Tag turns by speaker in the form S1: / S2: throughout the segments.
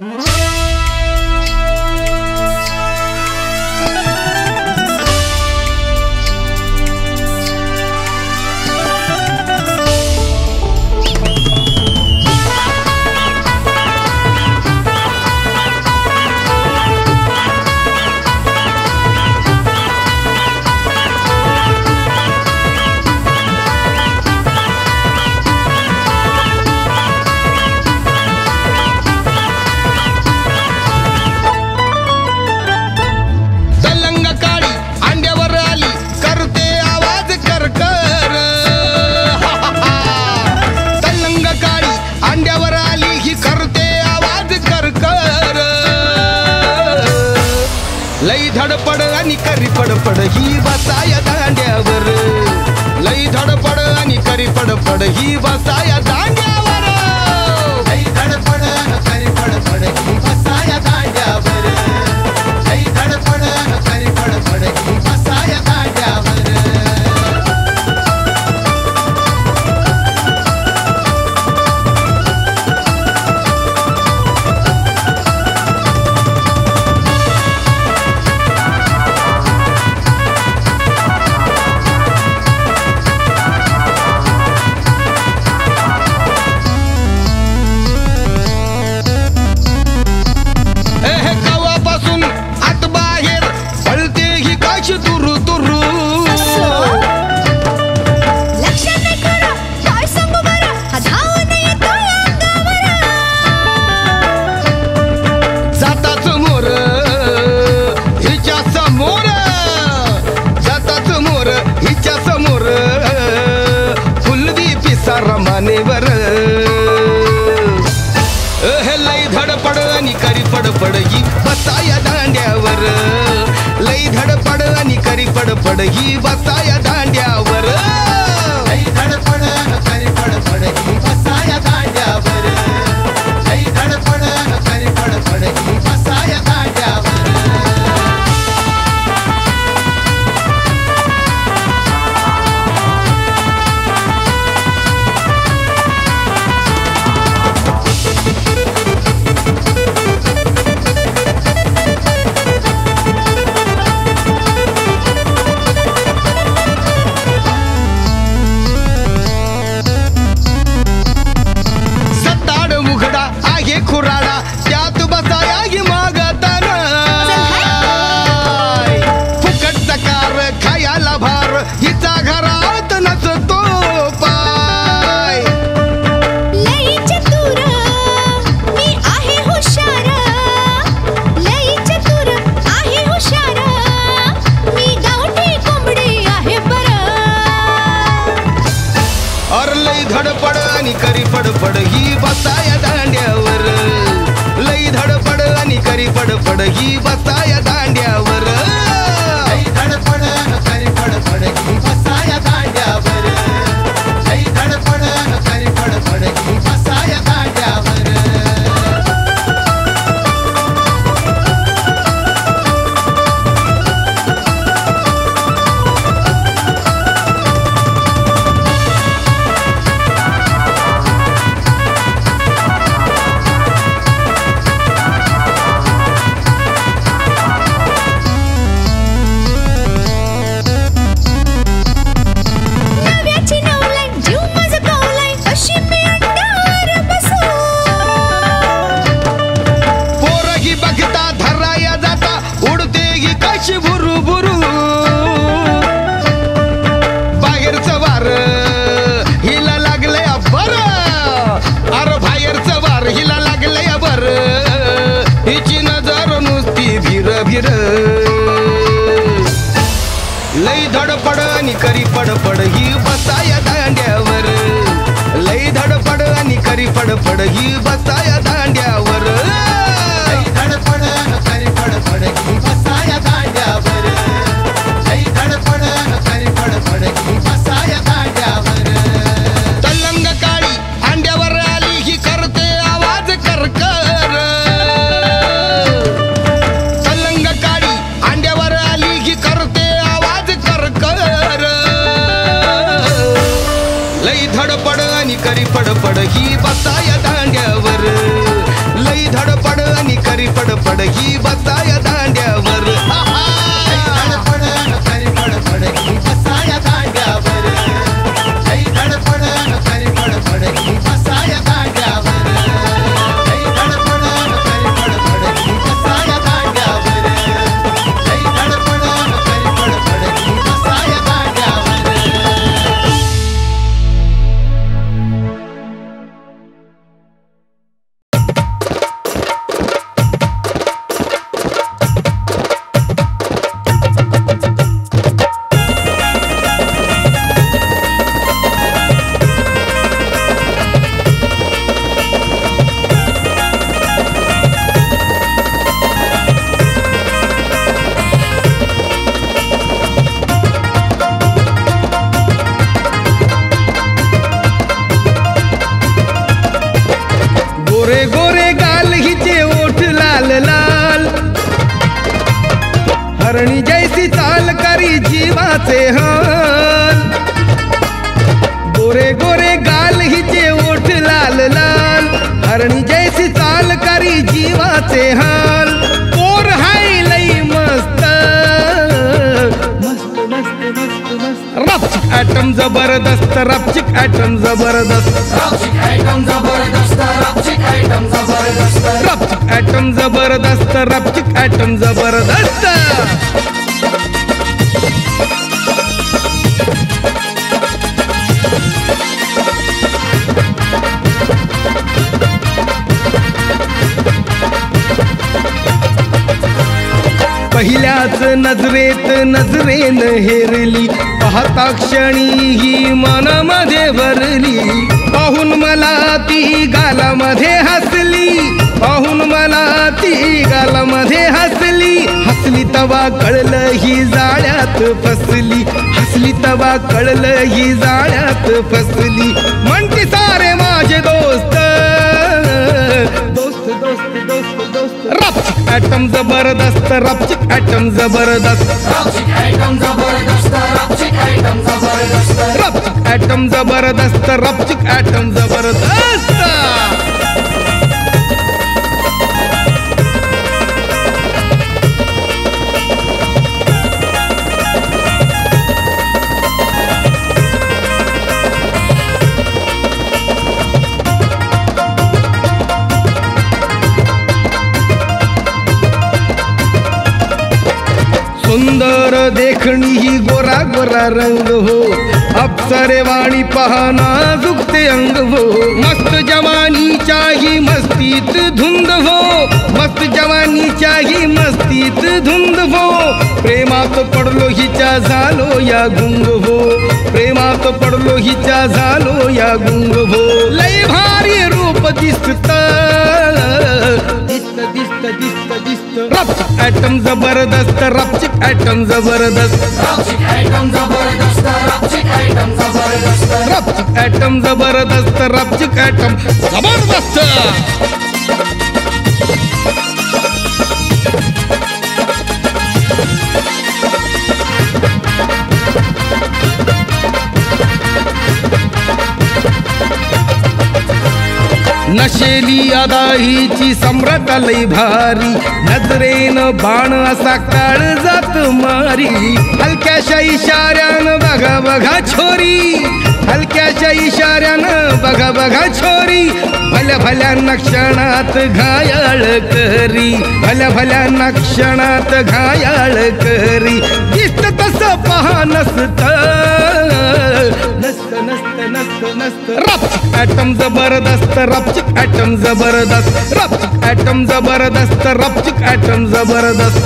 S1: Mm-hmm. लई धडपड आणि करी पडपड ही बसाया दांड्यावर लई धडपड आणि करी पडपड ही बसाया दांड्यावर
S2: लई धडपड
S1: आणि करी पडपड ही बसाया दांड्यावर. लई धडपड आणि करी पडपड ही बसाया दांड्यावर. मनाचे हाल पोर हाय लई मस्त. रपचिक ॲटम जबरदस्त रपचिक ॲटम जबरदस्त.
S3: रपचिक ॲटम जबरदस्त
S1: रपचिक ॲटम जबरदस्त. रपचिक ॲटम ॲटम जबरदस्त. नजरेत नजरेन हेरली. पाहता क्षणी ही मनामध्ये भरली पाहून मला ती गालामध्ये हसली. पाहून मला ती गालामध्ये हसली. हसली तवा कळलं ही जाळ्यात फसली. हसली तवा कळलं ही जाळ्यात फसली. म्हणते सारे माझे दोस्त ॲटम जबरदस्त रपचिक ॲटम जबरदस्त.
S3: रबचिक ॲटम जबरदस्त
S1: रपचिक ॲटम रपचिक ॲटम जबरदस्त. देखणी ही गोरा गोरा रंग हो. अप्सरे वाणी पहाना झुकते अंग हो. मस्त जवानीच्या मस्तीत धुंद हो. मस्त जवानी चाही मस्तीत धुंद हो. प्रेमात पडलो हिच्या झालो या गुंग हो. प्रेमात पडलो हिच्या झालो या गुंग हो. लय भारी रूप दिसत. दिसत दिसत दिसत. रॉकचिक आयटम जबरदस्त रॉकचिक आयटम जबरदस्त.
S3: रॉकचिक आयटम जबरदस्त रॉकचिक आयटम जबरदस्त
S1: रॉकचिक आयटम जबरदस्त. जबरदस्त. नशेली अदाहीची सम्राट लई भारी. नजरेन बाण असा काळ जात मारी. हलक्याशा इशाऱ्यानं बघा बघा छोरी. हलक्याशा इशाऱ्यानं बघा बघा छोरी. भल्या भल्या नक्षणात घायाळ करी. भल्या भल्या नक्षणात घायाळ करी. दिसत तसं पहा नसतं रपचिक ॲटम जबरदस्त रपचिक ॲटम जबरदस्त रपचिक ॲटम जबरदस्त रपचिक ॲटम जबरदस्त.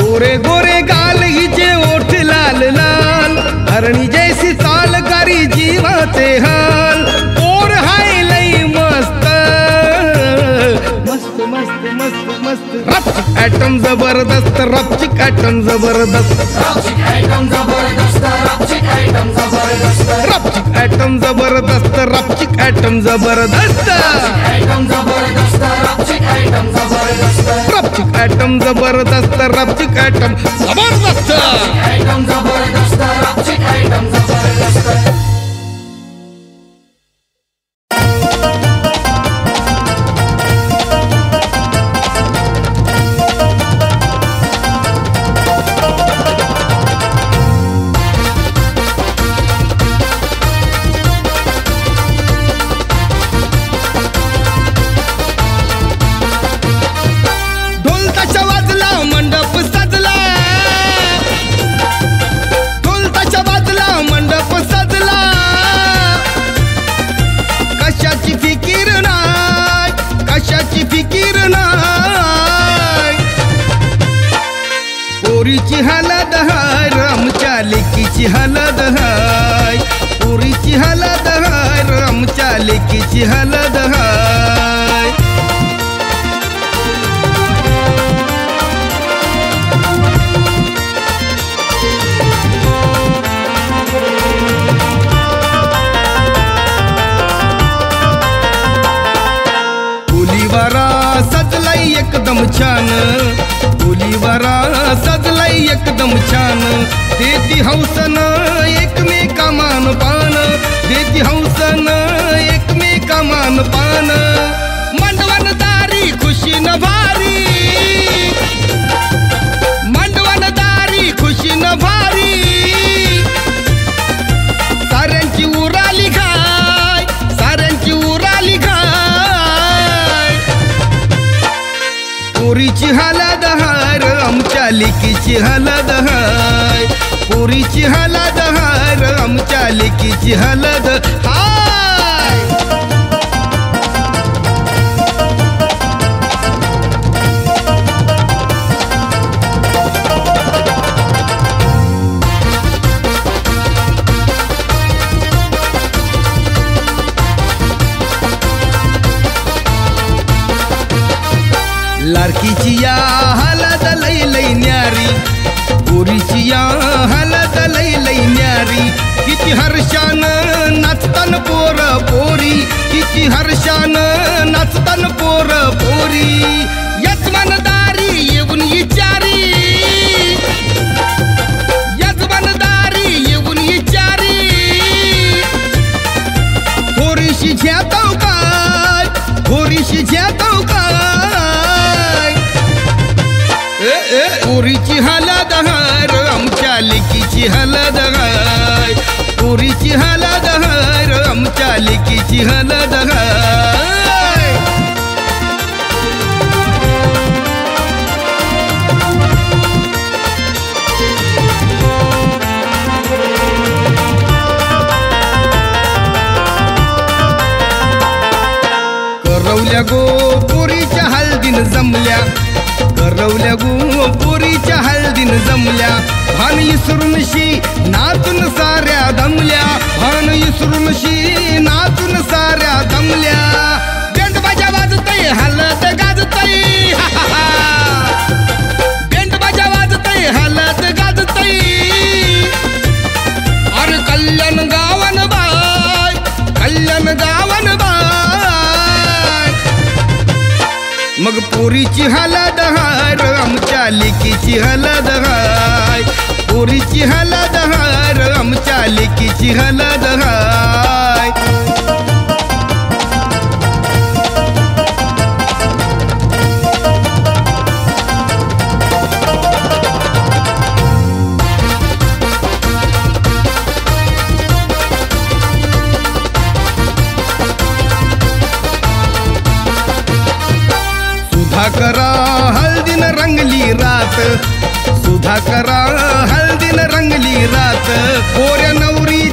S1: गोरे गोरे गाल हिचे ओठ लाल लाल. हरणी जैसी चाल करी जीवाचे हाल. आयटम जबरदस्त रॉपचिक आयटम जबरदस्त. रॉपचिक आयटम जबरदस्त रॉपचिक आयटम जबरदस्त. रॉपचिक आयटम जबरदस्त रॉपचिक आयटम जबरदस्त. रॉपचिक आयटम जबरदस्त रॉपचिक आयटम जबरदस्त छान देती हौसन एकमेका मान पान। देती हौसन एकमेका मान पान। मंडवनदारी खुशी न भारी। मंडवनदारी खुशी न भारी। साऱ्यांची उराली खाय साऱ्यांची उराली खाय पोरीची हालत हार आमच्या लेकीची हलद पोरीची हलद हार आमच्या लेकीची हलद. रवल्या गो पुरीच्या हळदीन जमल्या. भान इसरूनशी नाचून साऱ्या दमल्या. भान इसरूनशी नाचून साऱ्या दमल्या. बेंड बाजा वाजतय हलत गाजतय. हा, हा, हा. मग पोरीची हलद हार आमच्या लेकीची हलद हाय पोरीची हलद हार आमच्या लेकीची हलद हाय सुधाकरा हळदीन रंगली रात। कोऱ्या नवरी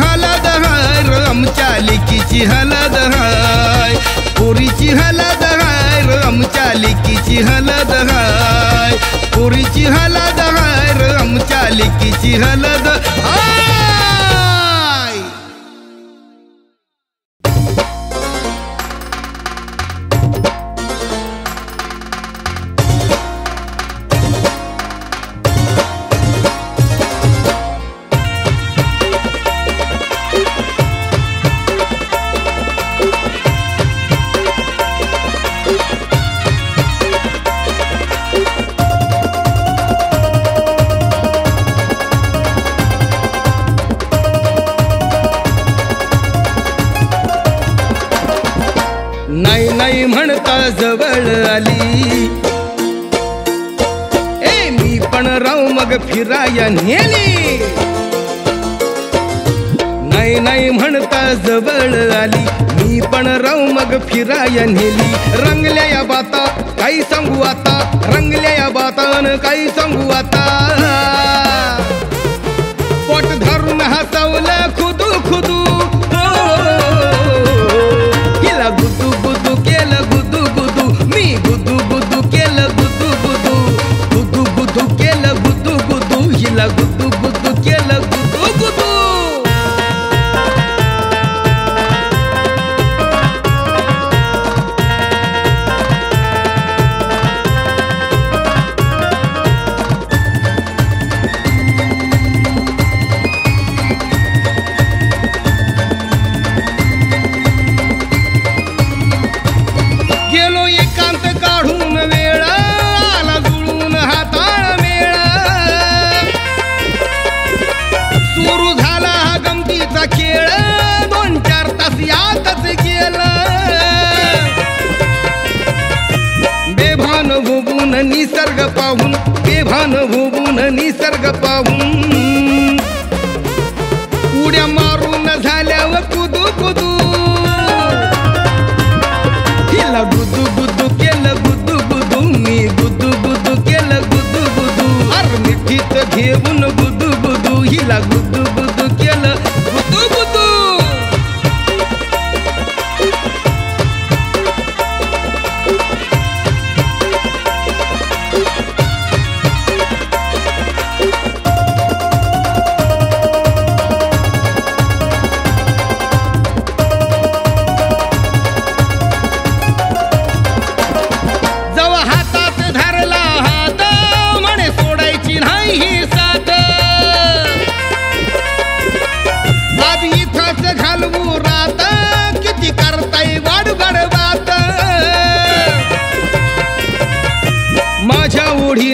S1: हलद हाय आमच्या लेकीची हलद हाय. पोरीची हलद हाय आमच्या लेकीची हलद हाय. पोरीची हलद हाय आमच्या लेकीची हलद हाय. मी म्हणता जवळ आली. ए मी पण राव मग फिराया नेली नाही नाही म्हणता जवळ आली. मी पण राव मग फिराया नेली रंगल्या या बाता काही सांगू आता. रंगल्या या बातान काही सांगू आता. पोट धरून हसवलं खुदू खुदू.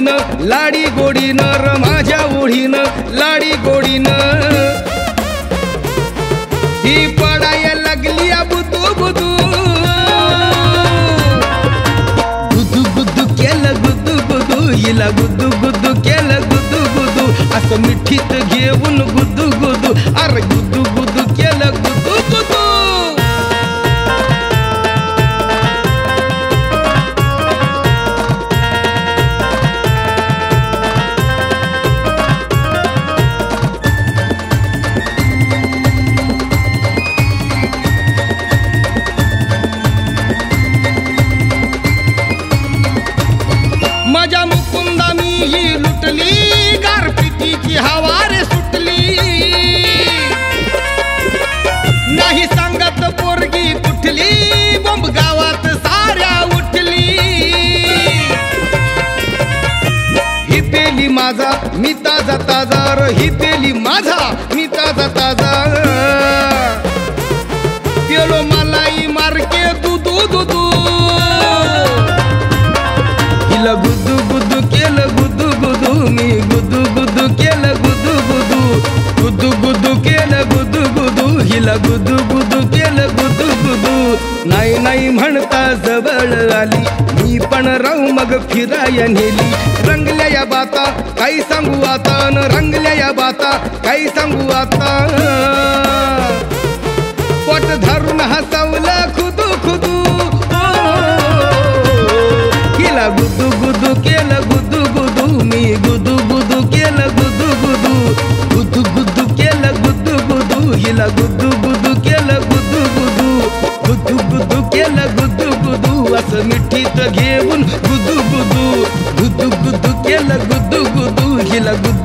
S1: गोडीनं लाडी गोडीनं र माझ्या ओढीनं लाडी गोडीनं. ही पडाय लागली आ बुदू बुदू गुदू गुदू केलं गुदू गुदू हिला गुदू गुदू केलं गुदू गुदू. असं मिठीत घेऊन गुदू गुदू. अरे गुदू माझ्या मुकुंदा मी ही लुटली गारपिटीची हवा रे सुटली. नाही सांगत पोरगी कुठली बोंब गावात साऱ्या उठली. ही पेली माझा मी ताजा ताजा ही पेली माझा मी ताजा ताजा पेलो मलाई मारके दुदू दुदू गुदू गुदू गुदू केलं गुदू गुदू नाही नाही म्हणता जवळ आली. मी पण राहू मग फिराया नेली. रंगल्या या बाता काही सांगू आता. न रंगल्या या बाता काही सांगू आता. पोट घेऊन गुदू गुदू गुदू गुदू केलं गुदू गुदू हिला गुदू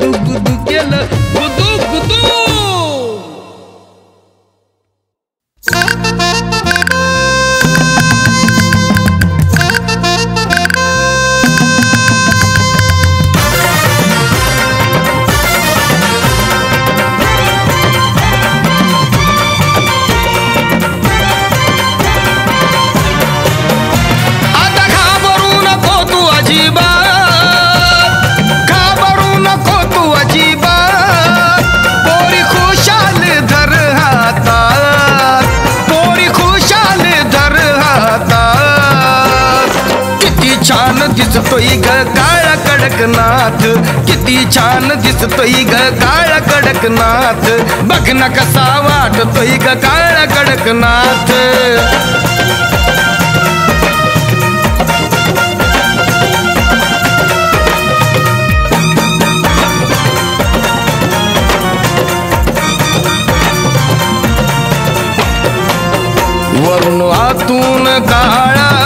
S1: कडकनाथ किती छान दिसतोय ग काळा कडकनाथ. बघ ना कसा वाटतोय ग काळा कडकनाथ. वरून आतून काळा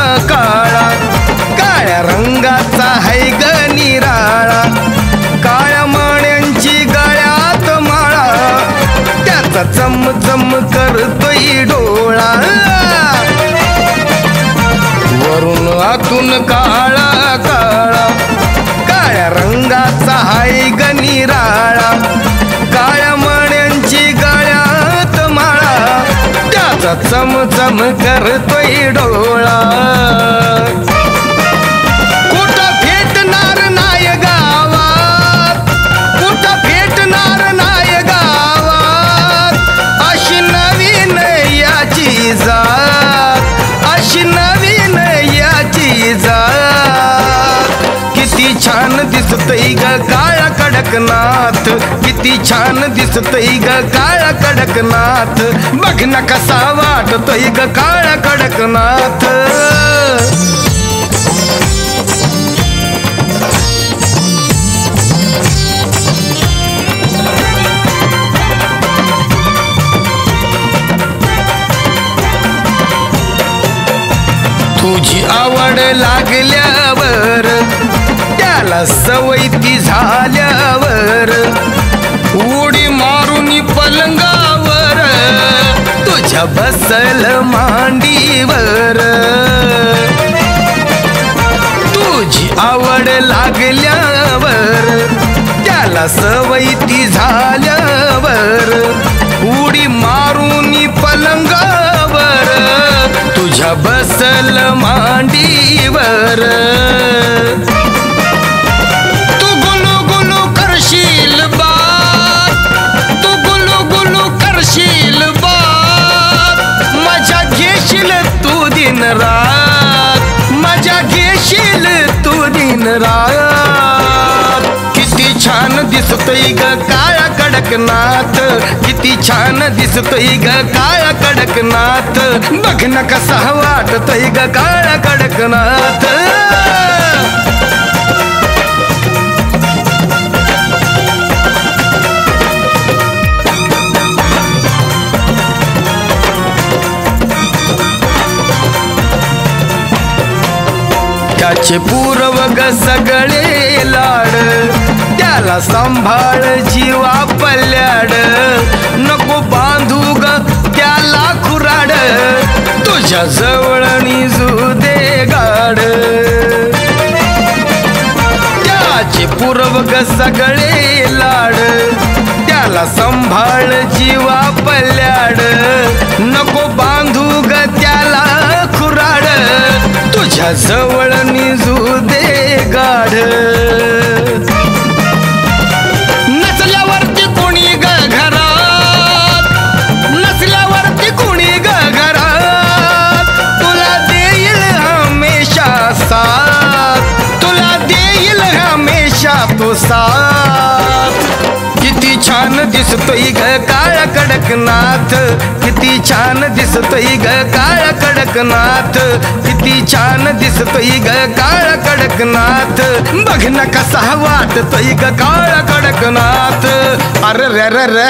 S1: जम जम करतोय डोळा. वरून आतून काळा काळा काळ्या रंगाचा हाय ग राळा काळ्या माण्यांची गाळ्यात माळा त्याचा चम चम करतोय डोळा. काळा कडकनाथ किती छान दिसतय ग काळा कडकनाथ बघ ना कसा वाटतोय ग काळा कडकनाथ. तुझी आवड लागल्यावर मला सवय ती झाल्यावर. उडी मारून पलंगावर. तुझ्या बसल मांडीवर. तुझी आवड लागल्यावर. त्याला सवय ती झाल्यावर. उडी मारून पलंगावर. तुझ्या बसल मांडीवर. दिसतोय ग काळा कडकनाथ. किती छान दिसतोय ग काळा कडकनाथ. बघ ना कसा वाटतोय ग काळा कडकनाथ. त्याचे पूर्वग सगळे लाड. त्याला सांभाळ जीवा पल्याड. नको बांधू ग त्याला खुराड. तुझ्या जवळ निजू दे गाड. त्याचे पूर्वग सगळे लाड. त्याला सांभाळ जीवा पल्याड. नको बांधू ग त्याला खुराड. तुझ्या जवळ निजू दे गाढ दिसतोय ग काळा कडकनाथ. किती छान दिसतोय ग काळा कडकनाथ. किती छान दिसतोय ग काळा कडकनाथ. बघ ना कसा वाटतोय ग काळा कडकनाथ. अरे रे रे रे